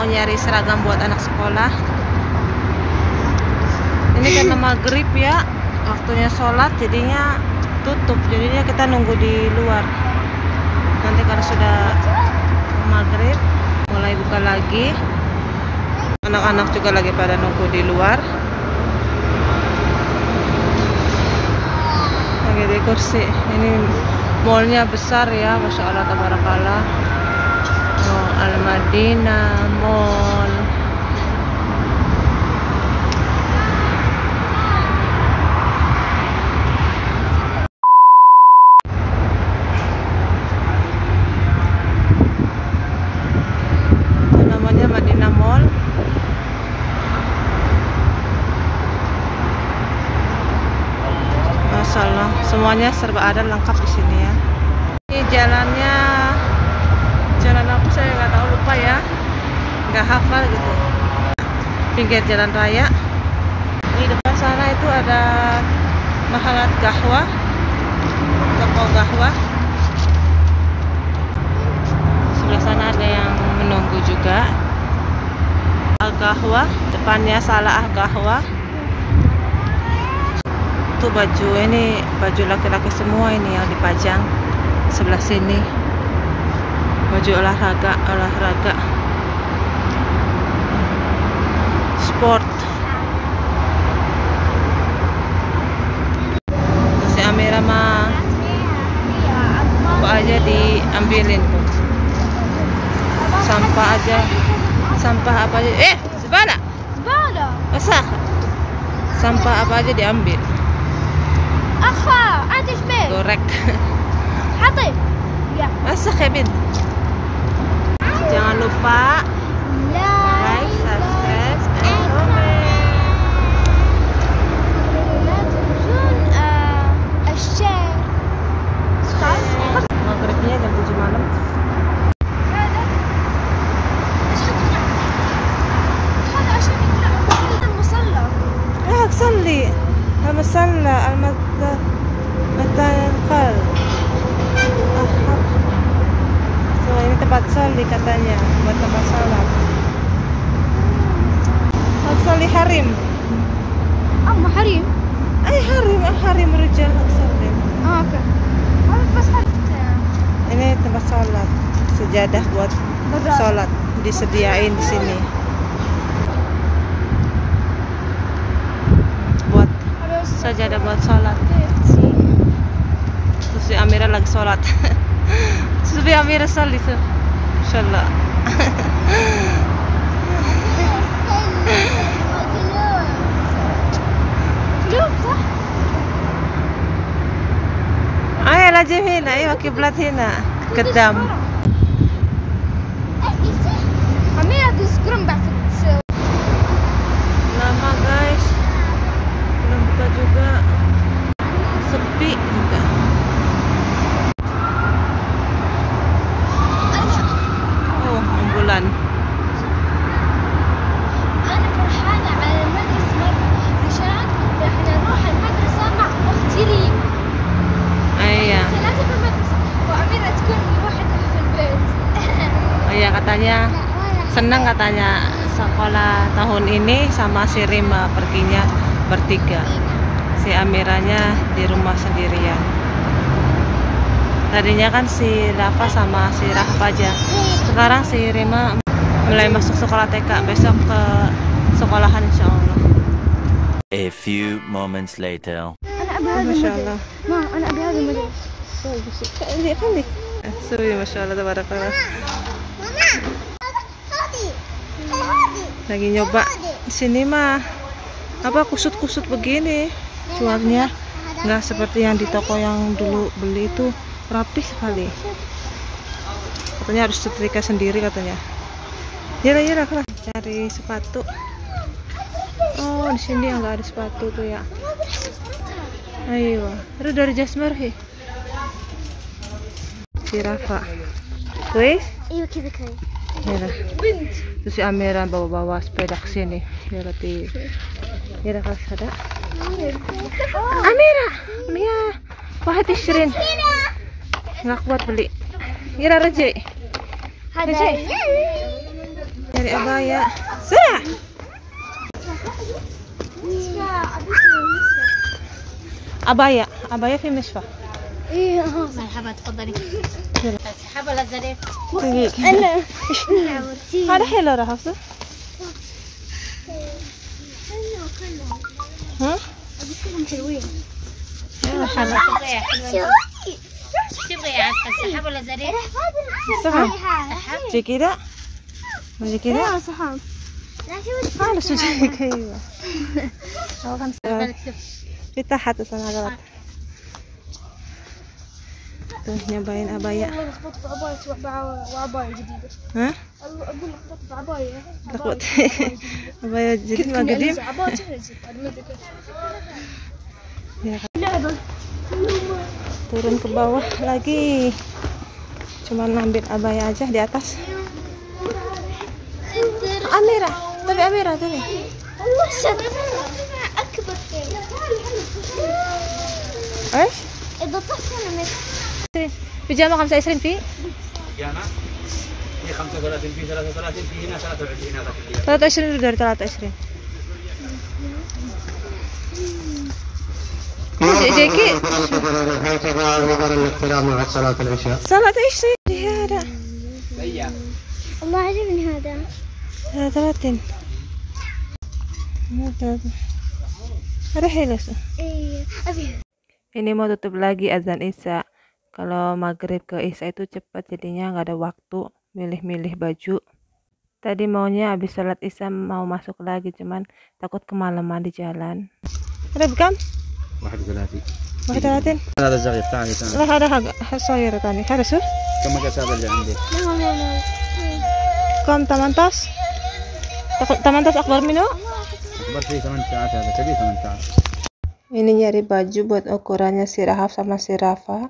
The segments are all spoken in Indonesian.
mau nyari seragam buat anak sekolah. Ini karena maghrib ya, waktunya sholat jadinya tutup. Jadinya kita nunggu di luar. Nanti kalau sudah maghrib mulai buka lagi. Anak-anak juga lagi pada nunggu di luar. Lagi di kursi. Ini mallnya besar ya, masya Allah tabarakallah. Al Madinah Mall. Namanya Madinah Mall. Masalah semuanya serba ada lengkap di sini ya. Ini jalannya saya nggak tahu lupa ya, nggak hafal gitu. Pinggir jalan raya. Di depan sana itu ada mahalat gahwa, toko gahwa. Sebelah sana ada yang menunggu juga. Al Gahwa, depannya Salah Gahwa. Itu baju ini baju laki-laki semua ini yang dipajang sebelah sini Baju olahraga, olahraga. Sport. Terus si Amira mah apa aja diambilin tuh. Sampah aja. Sampah apa aja. Eh, sebala. زبالة Masak. Sampah apa aja diambil. أخا عاد ايش بيه Gorek. حطي يا Masak ya, Bin. Jangan lupa like, subscribe, katanya buat tempat sholat. Aksali eh, harim. Ah, harim? Ay harim, ah harim rujal aksalim Ah, oke. Okay. Ini tempat sholat Sejadah buat sholat Disediain di sini. Buat sejadah buat sholat. Terus si Amira lagi sholat. Terus si Amira sholat Insyaallah. قلوب صح؟ Ayo lah hina, ayo وأميرة تكون لوحدها في البيت Oh iya katanya senang katanya sekolah tahun ini sama si Rima perginya bertiga. Si Amiranya di rumah sendirian. Tadinya kan si Rafa sama si Rahaf aja. Sekarang si Rima mulai masuk sekolah TK besok ke sekolahan insya Allah. A few moments later. أنا أبي هذا Masya المدرسة Allah. المدرسة Lihat kan deh. Suwi Masya Allah tabarakallah. Lagi nyoba di sini mah apa kusut-kusut begini cuarnya nggak seperti yang di toko yang dulu beli itu rapi sekali katanya harus setrika sendiri katanya Yara yara kelas cari sepatu oh di sini yang nggak ada sepatu tuh ya ayo itu dari Jasmar hi si Rafa. Guys? Iya, kita kayak. Mira. Terus si Amira bawa-bawa sepeda ke sini. Mira pi. Mira kalau ada. Amira, Mia, wah Shirin. Nggak kuat beli. Mira Reje. Reje. Dari abaya. Sia. Abaya, abaya famous pak. إيه، آه، مرحبا تفضلي. حابه ولا زريف أنا. هذا حلو راه حفصه ها؟ حلوين تبغي يا سحاب ولا زريف؟ سحاب زي كده؟ زي كده؟ آه سحاب معلش وجهك أيوه هو خمسة. في تحت أصلا عجبتك tuh nyobain abaya لخبطت بعباية وعباية جديدة Hah? اقول لخبطت بعباية Takut. abaya jadi mah gede عباية تهرز المدة Ya kan? turun ke bawah lagi cuman ambil abaya aja di atas Amira tapi Amira tadi والله شد اكبر ايش اذا طحت أنا بيجامة 25 في جامعة في 35 في 33 في هنا 23 هذا في 23 dari 23 جيكي الاحترام مع صلاة العشاء صلاة إيش هذا والله عجبني هذا. 33 ada hilas إيه أبي. ini mau tutup lagi azan isya kalau maghrib ke isya itu cepat jadinya nggak ada waktu milih-milih baju tadi maunya habis sholat isya mau masuk lagi cuman takut kemalaman di jalan ada bekam 31 31 هذا الزغير تعالي تعالي لا هذا حق صغيرة تاني هذا شو كم مقاس هذا اللي عندك؟ لا لا لا كم 18 تاخد 18 أكبر منه اكبر فيه 18 هذا كبير 18 ini nyari baju buat ukurannya si Rahaf sama si Rafa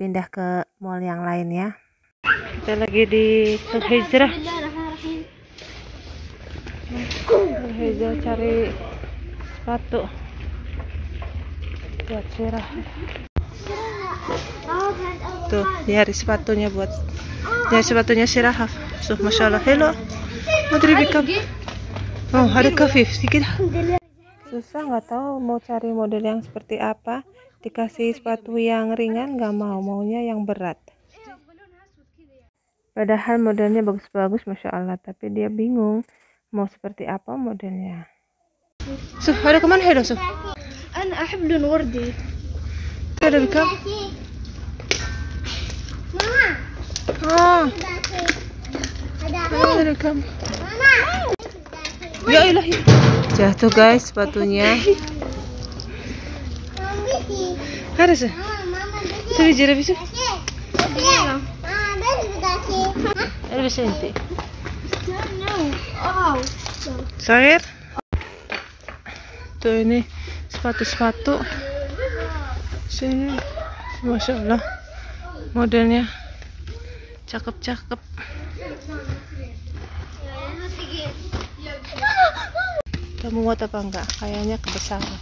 pindah ke mall yang lain ya. Kita lagi di Tuk Hijrah. Tuk Hijrah cari sepatu buat sirah tuh nyari sepatunya buat nyari sepatunya si Rahaf tuh masya Allah. Hello. Madri bikam. Oh ada kafif sedikit. Susah nggak tahu mau cari model yang seperti apa dikasih sepatu yang ringan gak mau. Maunya yang berat. Padahal modelnya bagus-bagus Masya Allah. Tapi dia bingung mau seperti apa modelnya. Suh, ada ke mana hero Suh? an ahib dun wardi. Ada bikam? Ah. Mama. Ya allah Jatuh guys sepatunya. Ada sih. Sini jira bisu. Ada bisa inti. Sahir. Tuh ini sepatu-sepatu. Sini. Masya Allah. Modelnya cakep-cakep. Kamu muat apa enggak? Kayaknya kebesaran.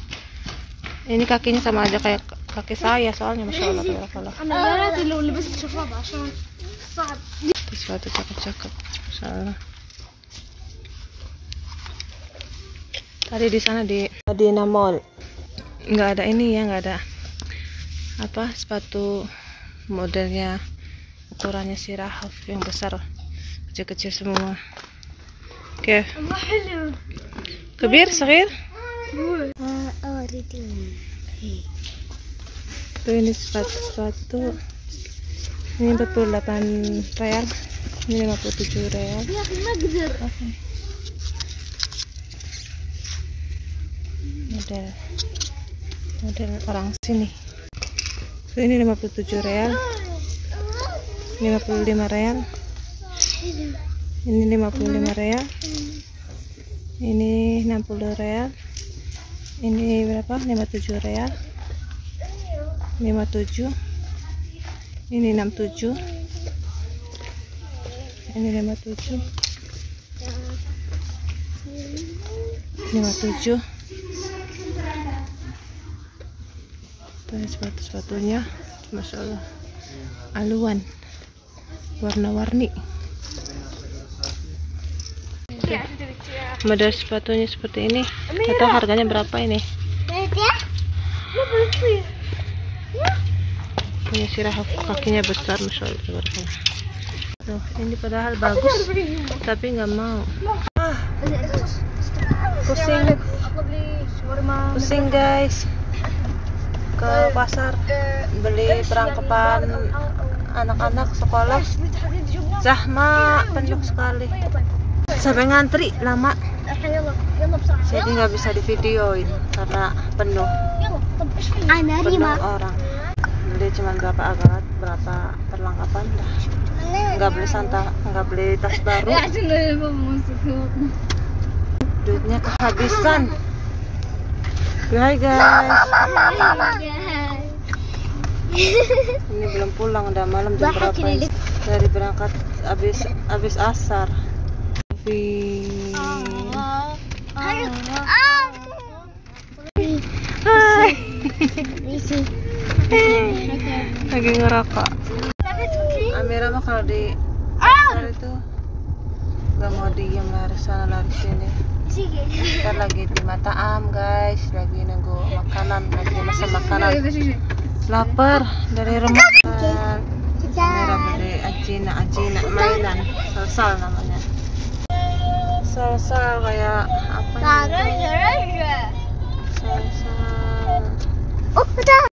Ini kakinya sama aja kayak kaki saya soalnya Masya Allah. tabarakallah. انا بناتي لو لبست شراب عشان صعب Itu sepatu cakep-cakep. Masya Allah. Tadi di sana di di Mall nggak ada ini ya nggak ada apa sepatu modelnya ukurannya si Rahaf yang besar kecil-kecil semua. Oke, الله حلو kebir, sagir. tuh ini sepatu-sepatu ini 48 real. Ini 57 real. Iya, gitu. Model. Model orang sini. Tuh ini 57 real. 55 real. Ini 55 real. Ini 60 real. Ini berapa? 57 real. 57 ini 67 ini 57 57 Tuh sepatu-sepatunya. Masya Allah aluan. Warna-warni. Model sepatunya seperti ini. Atau harganya berapa ini punya sirah kakinya besar Masya Allah ini padahal bagus tapi nggak mau. Ah, pusing. Pusing guys. Ke pasar beli perangkapan anak-anak sekolah. Zahma penuh sekali. Sampai ngantri lama. Jadi nggak bisa di videoin karena penuh penuh orang. Beli cuma berapa agat berapa perlengkapan dah. Nggak beli santa nggak beli tas baru. Duitnya kehabisan. Hai guys. Ini belum pulang udah malam jam berapa ini? dari berangkat habis habis asar. Wih lagi ngerokok. Amira mah kalau di ah! pasar itu gak mau diem lari sana lari sini. Kita lagi di mata am guys. Lagi nunggu makanan lagi masak makanan. Lapar dari rumah Amira beli ajina ajina mainan. Salsal namanya. Salsal kayak apa ya? salsal. 哦我的